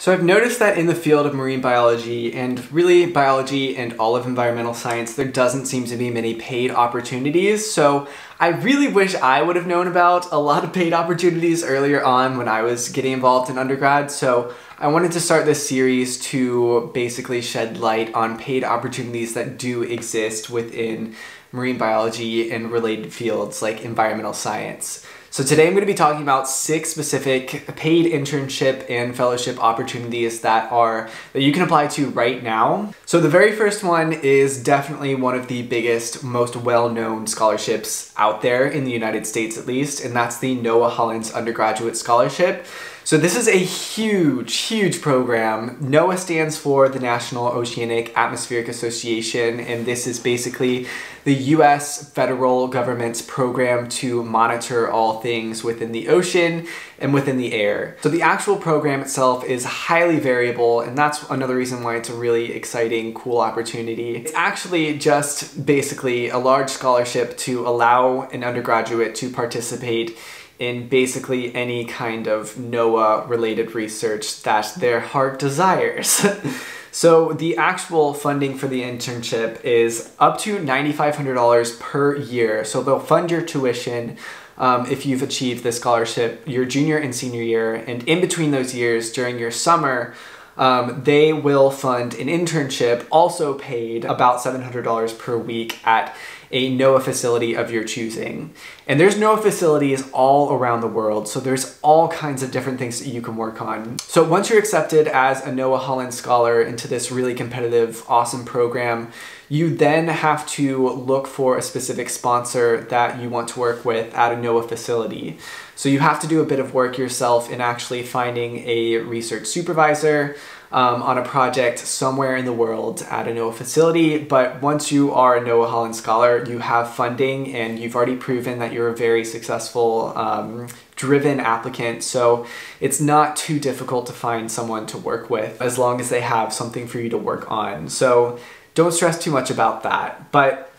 So I've noticed that in the field of marine biology and really biology and all of environmental science, there doesn't seem to be many paid opportunities. So I really wish I would have known about a lot of paid opportunities earlier on when I was getting involved in undergrad. So I wanted to start this series to basically shed light on paid opportunities that do exist within marine biology and related fields like environmental science. So today I'm going to be talking about six specific paid internship and fellowship opportunities that are that you can apply to right now. So the very first one is definitely one of the biggest, most well-known scholarships out there in the United States at least, and that's the NOAA Hollings Undergraduate Scholarship. So this is a huge, huge program. NOAA stands for the National Oceanic Atmospheric Association, and this is basically the US federal government's program to monitor all things within the ocean and within the air. So the actual program itself is highly variable, and that's another reason why it's a really exciting, cool opportunity. It's actually just basically a large scholarship to allow an undergraduate to participate in basically any kind of NOAA related research that their heart desires. so the actual funding for the internship is up to $9,500 per year. So they'll fund your tuition um, if you've achieved the scholarship your junior and senior year. And in between those years, during your summer, um, they will fund an internship also paid about $700 per week at a NOAA facility of your choosing. And there's NOAA facilities all around the world, so there's all kinds of different things that you can work on. So once you're accepted as a NOAA Hollings Scholar into this really competitive, awesome program, you then have to look for a specific sponsor that you want to work with at a NOAA facility. So you have to do a bit of work yourself in actually finding a research supervisor, um, on a project somewhere in the world at a NOAA facility. But once you are a NOAA Hollings Scholar, you have funding and you've already proven that you're a very successful, um, driven applicant. So it's not too difficult to find someone to work with as long as they have something for you to work on. So don't stress too much about that. But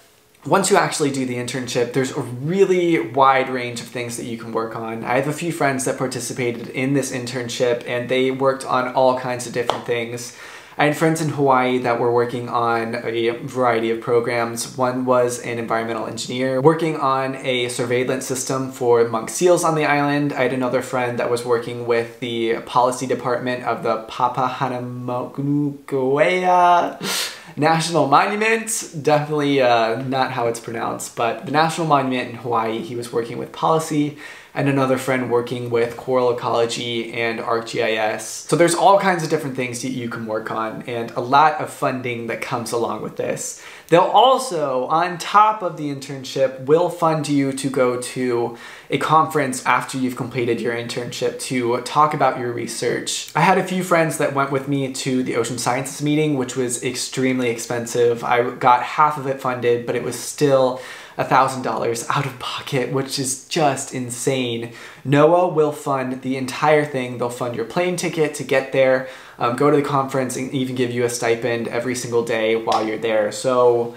once you actually do the internship, there's a really wide range of things that you can work on. I have a few friends that participated in this internship and they worked on all kinds of different things. I had friends in Hawaii that were working on a variety of programs. One was an environmental engineer working on a surveillance system for monk seals on the island. I had another friend that was working with the policy department of the Papahanaumokuakea National Monument, definitely uh, not how it's pronounced, but the National Monument in Hawaii, he was working with policy, and another friend working with coral ecology and ArcGIS. So there's all kinds of different things that you can work on and a lot of funding that comes along with this. They'll also, on top of the internship, will fund you to go to a conference after you've completed your internship to talk about your research. I had a few friends that went with me to the Ocean Sciences meeting, which was extremely expensive. I got half of it funded, but it was still $1,000 out of pocket, which is just insane. NOAA will fund the entire thing. They'll fund your plane ticket to get there, um, go to the conference, and even give you a stipend every single day while you're there. So,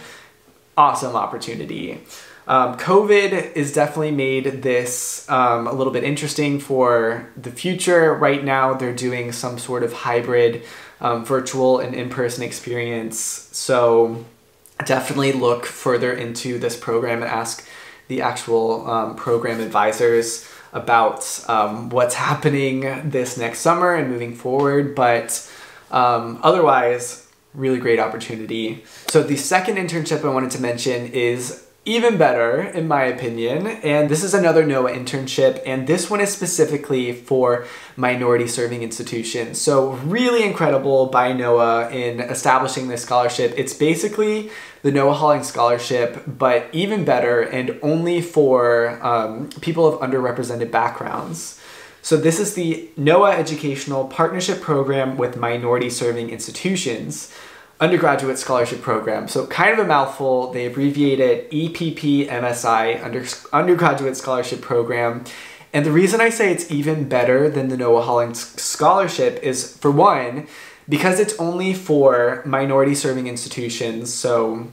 awesome opportunity. Um, COVID has definitely made this um, a little bit interesting for the future. Right now, they're doing some sort of hybrid um, virtual and in-person experience. So definitely look further into this program and ask the actual um, program advisors about um, what's happening this next summer and moving forward. But um, otherwise, really great opportunity. So the second internship I wanted to mention is even better, in my opinion. And this is another NOAA internship, and this one is specifically for minority serving institutions. So really incredible by NOAA in establishing this scholarship. It's basically the NOAA Hollings Scholarship, but even better and only for um, people of underrepresented backgrounds. So this is the NOAA Educational Partnership Program with Minority Serving Institutions undergraduate scholarship program. So kind of a mouthful. They abbreviate it EPP MSI, under, undergraduate scholarship program. And the reason I say it's even better than the NOAA Hollings scholarship is for one, because it's only for minority serving institutions. So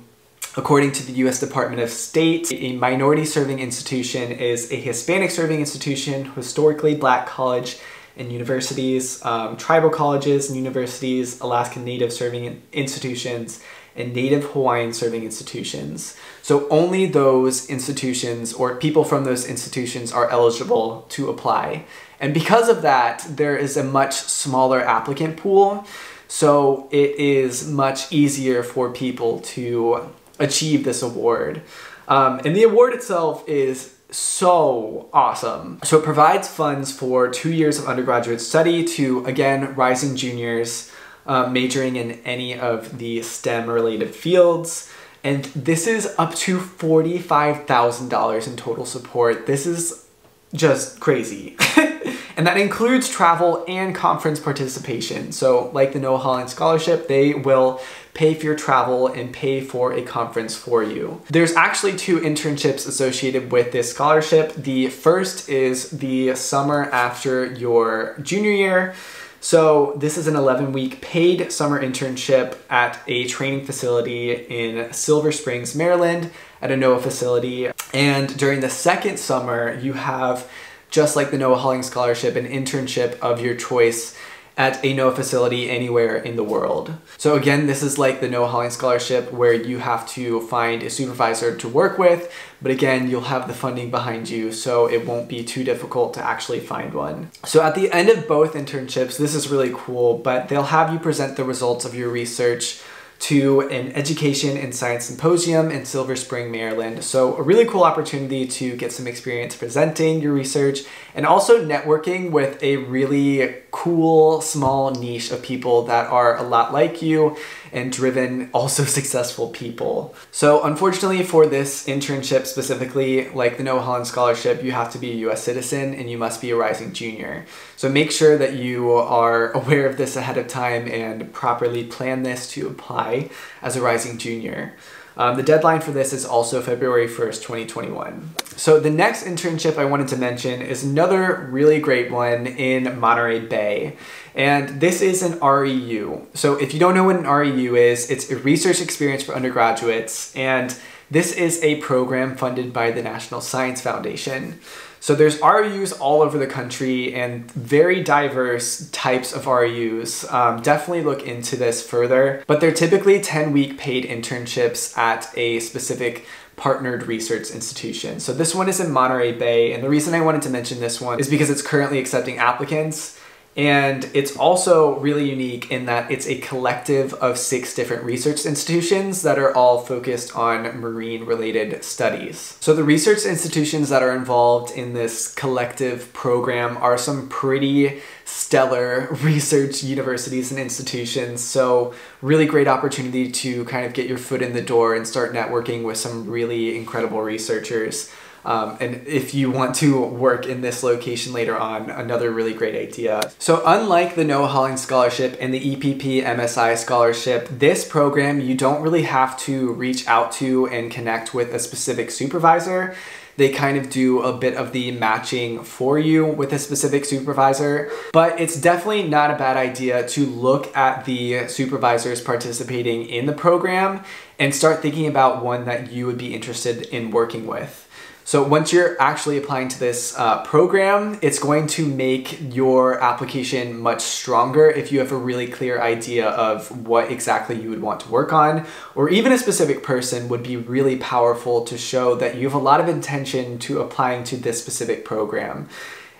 according to the US Department of State, a minority serving institution is a Hispanic serving institution, historically black college, and universities, um, tribal colleges and universities, Alaskan Native serving institutions, and Native Hawaiian serving institutions. So only those institutions or people from those institutions are eligible to apply. And because of that, there is a much smaller applicant pool. So it is much easier for people to achieve this award. Um, and the award itself is so awesome. So it provides funds for two years of undergraduate study to, again, rising juniors uh, majoring in any of the STEM related fields. And this is up to $45,000 in total support. This is just crazy. and that includes travel and conference participation. So like the NOAA Hollings Scholarship, they will pay for your travel and pay for a conference for you. There's actually two internships associated with this scholarship. The first is the summer after your junior year. So this is an 11 week paid summer internship at a training facility in Silver Springs, Maryland at a NOAA facility. And during the second summer, you have, just like the NOAA Hollings Scholarship, an internship of your choice at a NOAA facility anywhere in the world. So again, this is like the NOAA Hollings Scholarship where you have to find a supervisor to work with, but again, you'll have the funding behind you, so it won't be too difficult to actually find one. So at the end of both internships, this is really cool, but they'll have you present the results of your research to an education and science symposium in Silver Spring, Maryland. So a really cool opportunity to get some experience presenting your research and also networking with a really cool small niche of people that are a lot like you and driven, also successful people. So unfortunately for this internship specifically, like the NOAA Hollings Scholarship, you have to be a US citizen and you must be a rising junior. So make sure that you are aware of this ahead of time and properly plan this to apply as a rising junior. Um, the deadline for this is also February 1st, 2021. So the next internship I wanted to mention is another really great one in Monterey Bay. And this is an REU. So if you don't know what an REU is, it's a research experience for undergraduates. And this is a program funded by the National Science Foundation. So there's REUs all over the country and very diverse types of REUs. Um, definitely look into this further, but they're typically 10 week paid internships at a specific partnered research institution. So this one is in Monterey Bay, and the reason I wanted to mention this one is because it's currently accepting applicants and it's also really unique in that it's a collective of six different research institutions that are all focused on marine related studies. So the research institutions that are involved in this collective program are some pretty stellar research universities and institutions. So really great opportunity to kind of get your foot in the door and start networking with some really incredible researchers. Um, and if you want to work in this location later on, another really great idea. So unlike the NOAA Hollings Scholarship and the EPP MSI Scholarship, this program you don't really have to reach out to and connect with a specific supervisor they kind of do a bit of the matching for you with a specific supervisor. But it's definitely not a bad idea to look at the supervisors participating in the program and start thinking about one that you would be interested in working with. So once you're actually applying to this uh, program, it's going to make your application much stronger if you have a really clear idea of what exactly you would want to work on, or even a specific person would be really powerful to show that you have a lot of intention to applying to this specific program.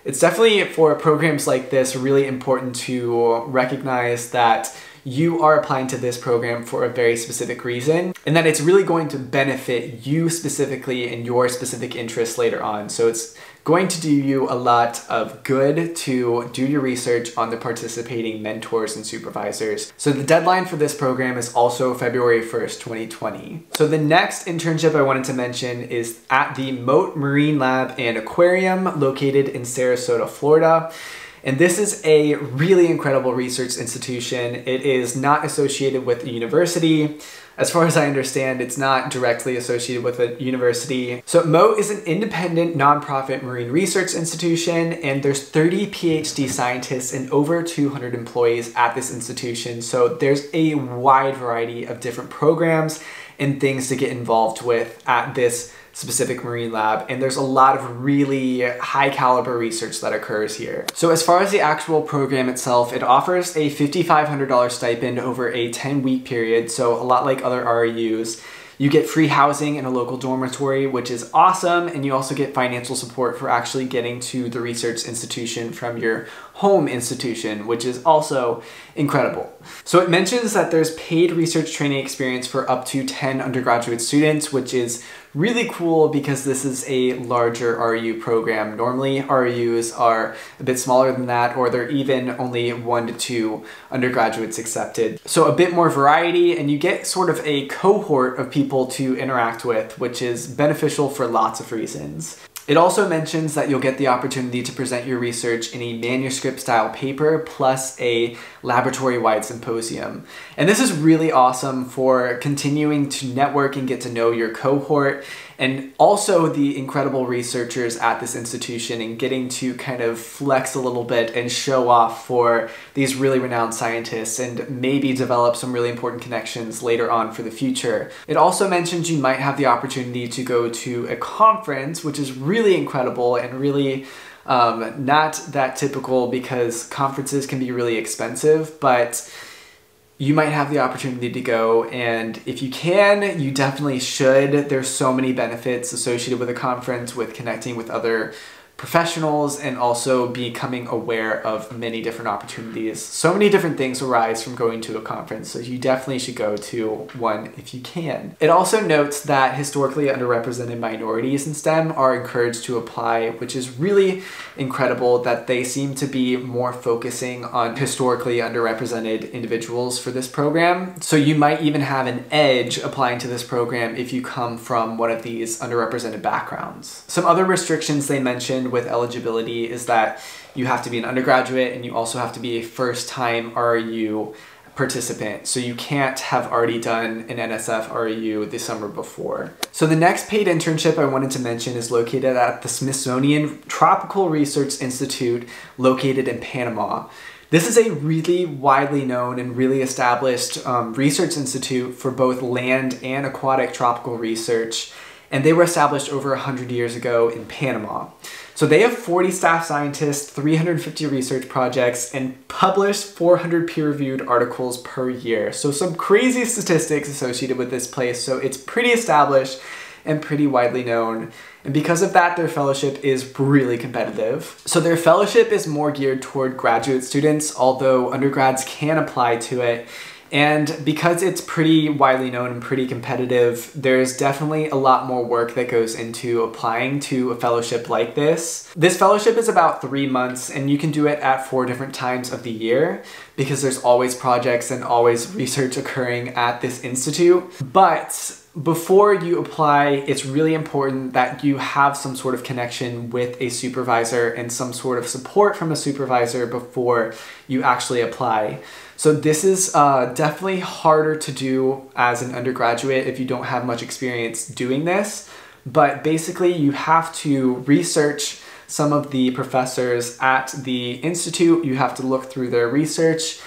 It's definitely for programs like this really important to recognize that you are applying to this program for a very specific reason and that it's really going to benefit you specifically and your specific interests later on. So it's going to do you a lot of good to do your research on the participating mentors and supervisors. So the deadline for this program is also February 1st, 2020. So the next internship I wanted to mention is at the Mote Marine Lab and Aquarium located in Sarasota, Florida. And this is a really incredible research institution. It is not associated with a university. As far as I understand, it's not directly associated with a university. So Mote is an independent nonprofit marine research institution and there's 30 PhD scientists and over 200 employees at this institution. So there's a wide variety of different programs and things to get involved with at this specific marine lab and there's a lot of really high caliber research that occurs here. So as far as the actual program itself, it offers a $5,500 stipend over a 10 week period, so a lot like other REUs. You get free housing in a local dormitory, which is awesome, and you also get financial support for actually getting to the research institution from your home institution, which is also incredible. So it mentions that there's paid research training experience for up to 10 undergraduate students, which is really cool because this is a larger REU program. Normally REUs are a bit smaller than that or they're even only one to two undergraduates accepted. So a bit more variety and you get sort of a cohort of people to interact with which is beneficial for lots of reasons. It also mentions that you'll get the opportunity to present your research in a manuscript style paper plus a laboratory wide symposium. And this is really awesome for continuing to network and get to know your cohort and also the incredible researchers at this institution and getting to kind of flex a little bit and show off for these really renowned scientists and maybe develop some really important connections later on for the future. It also mentions you might have the opportunity to go to a conference, which is really incredible and really um, not that typical because conferences can be really expensive, but you might have the opportunity to go and if you can you definitely should. There's so many benefits associated with a conference with connecting with other professionals and also becoming aware of many different opportunities. So many different things arise from going to a conference, so you definitely should go to one if you can. It also notes that historically underrepresented minorities in STEM are encouraged to apply, which is really incredible that they seem to be more focusing on historically underrepresented individuals for this program. So you might even have an edge applying to this program if you come from one of these underrepresented backgrounds. Some other restrictions they mentioned with eligibility is that you have to be an undergraduate and you also have to be a first time REU participant. So you can't have already done an NSF REU the summer before. So the next paid internship I wanted to mention is located at the Smithsonian Tropical Research Institute located in Panama. This is a really widely known and really established um, research institute for both land and aquatic tropical research, and they were established over 100 years ago in Panama. So they have 40 staff scientists, 350 research projects, and publish 400 peer-reviewed articles per year. So some crazy statistics associated with this place. So it's pretty established and pretty widely known. And because of that, their fellowship is really competitive. So their fellowship is more geared toward graduate students, although undergrads can apply to it. And because it's pretty widely known and pretty competitive, there's definitely a lot more work that goes into applying to a fellowship like this. This fellowship is about three months and you can do it at four different times of the year because there's always projects and always research occurring at this institute. But before you apply, it's really important that you have some sort of connection with a supervisor and some sort of support from a supervisor before you actually apply. So this is uh, definitely harder to do as an undergraduate if you don't have much experience doing this. But basically you have to research some of the professors at the institute. You have to look through their research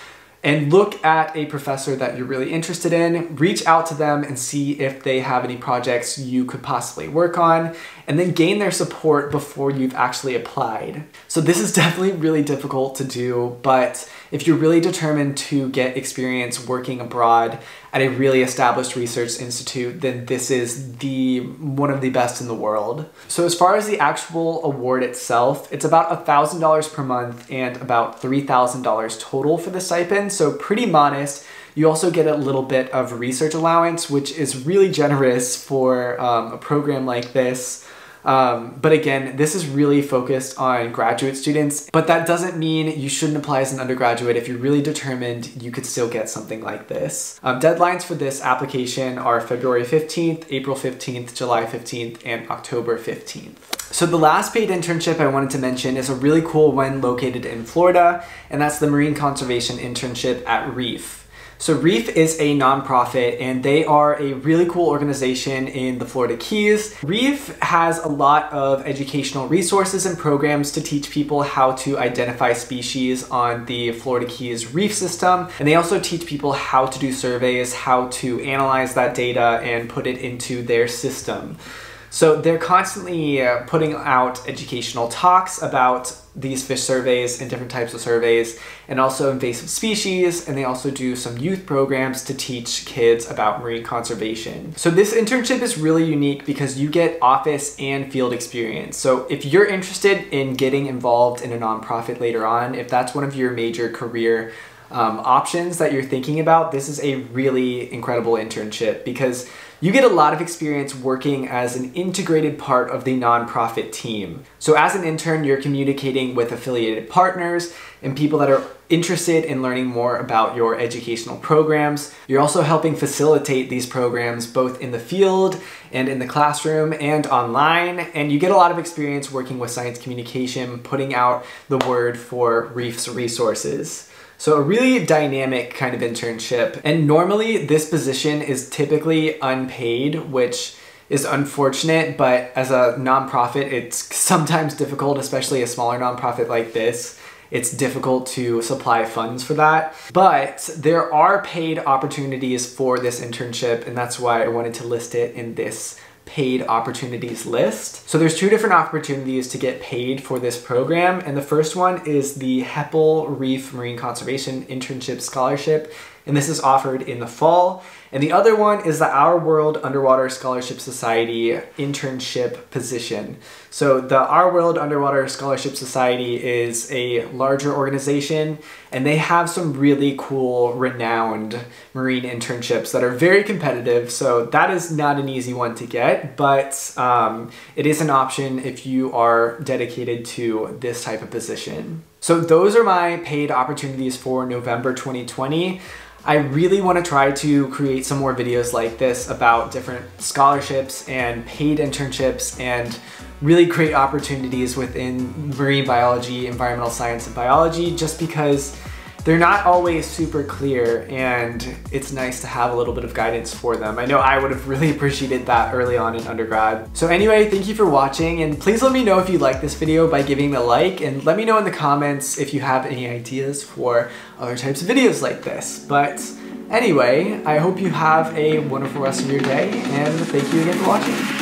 and look at a professor that you're really interested in, reach out to them and see if they have any projects you could possibly work on, and then gain their support before you've actually applied. So this is definitely really difficult to do, but if you're really determined to get experience working abroad at a really established research institute, then this is the one of the best in the world. So as far as the actual award itself, it's about $1,000 per month and about $3,000 total for the stipend, so pretty modest. You also get a little bit of research allowance, which is really generous for um, a program like this. Um, but again, this is really focused on graduate students, but that doesn't mean you shouldn't apply as an undergraduate. If you're really determined, you could still get something like this. Um, deadlines for this application are February 15th, April 15th, July 15th, and October 15th. So the last paid internship I wanted to mention is a really cool one located in Florida, and that's the Marine Conservation Internship at Reef. So Reef is a nonprofit and they are a really cool organization in the Florida Keys. Reef has a lot of educational resources and programs to teach people how to identify species on the Florida Keys reef system. And they also teach people how to do surveys, how to analyze that data and put it into their system. So they're constantly uh, putting out educational talks about these fish surveys and different types of surveys, and also invasive species, and they also do some youth programs to teach kids about marine conservation. So this internship is really unique because you get office and field experience. So if you're interested in getting involved in a nonprofit later on, if that's one of your major career um, options that you're thinking about, this is a really incredible internship because you get a lot of experience working as an integrated part of the nonprofit team. So as an intern, you're communicating with affiliated partners and people that are interested in learning more about your educational programs. You're also helping facilitate these programs both in the field and in the classroom and online. And you get a lot of experience working with science communication, putting out the word for Reef's resources. So a really dynamic kind of internship. And normally this position is typically unpaid, which is unfortunate, but as a nonprofit, it's sometimes difficult, especially a smaller nonprofit like this. It's difficult to supply funds for that. But there are paid opportunities for this internship, and that's why I wanted to list it in this paid opportunities list. So there's two different opportunities to get paid for this program. And the first one is the Heppel Reef Marine Conservation Internship Scholarship. And this is offered in the fall. And the other one is the Our World Underwater Scholarship Society internship position. So the Our World Underwater Scholarship Society is a larger organization and they have some really cool, renowned marine internships that are very competitive. So that is not an easy one to get, but um, it is an option if you are dedicated to this type of position. So those are my paid opportunities for November 2020. I really want to try to create some more videos like this about different scholarships and paid internships and really great opportunities within marine biology, environmental science, and biology just because they're not always super clear and it's nice to have a little bit of guidance for them. I know I would have really appreciated that early on in undergrad. So anyway, thank you for watching and please let me know if you like this video by giving a like and let me know in the comments if you have any ideas for other types of videos like this. But anyway, I hope you have a wonderful rest of your day and thank you again for watching.